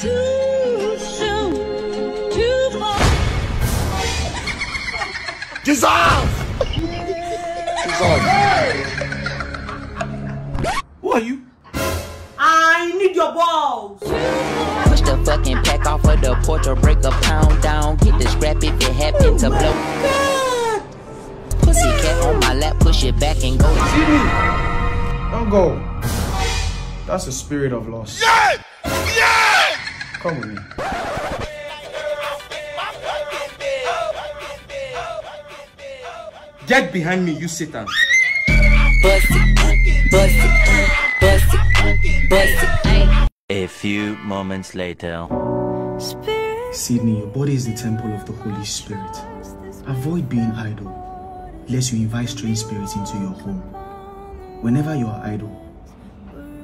Too soon, too far. Dissolve! Dissolve. Who are you? I need your balls. Push the fucking pack off of the porch or break a pound down. Get the scrap if it happens oh to blow. God. Pussy cat on my lap, push it back and go. Don't go. That's the spirit of loss. Come with me. Get behind me, you Satan. A few moments later. Sydney, your body is the temple of the Holy Spirit. Avoid being idle, lest you invite strange spirits into your home. Whenever you are idle,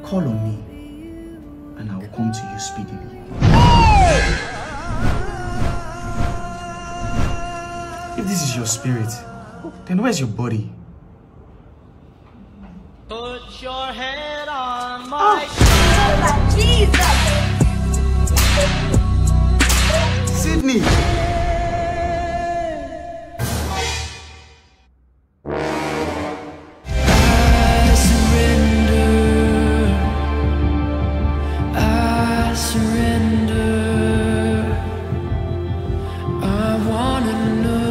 call on me, and I will come to you speedily. this is your spirit, then where's your body? Put your head on my oh. Jesus! Sydney! surrender. I wanna know.